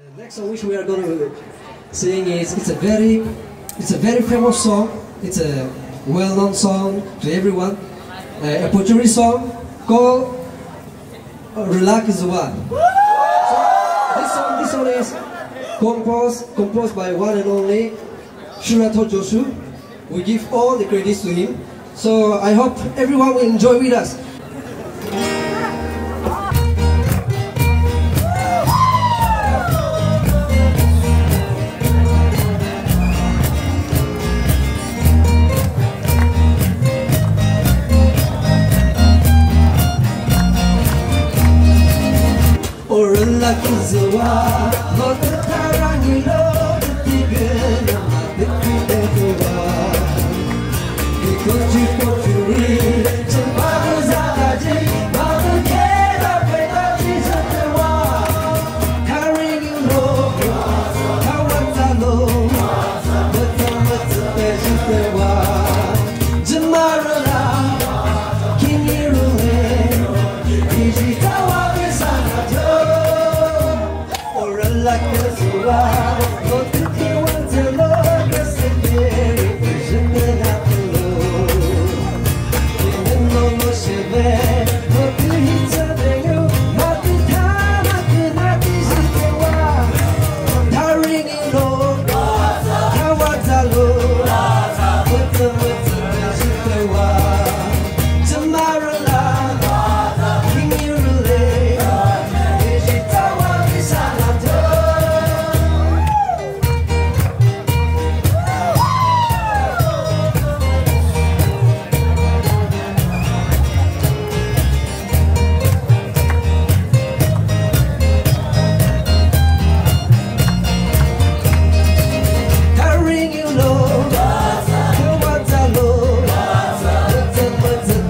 The next song which we are going to sing is it's a very it's a very famous song. It's a well-known song to everyone. Uh, a Pochury song called "Rüla Küzüwa." So this song this song is composed composed by one and only Shuratho Joshuo. We give all the credits to him. So I hope everyone will enjoy with us. Like it's a war. there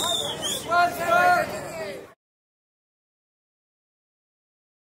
Let's go!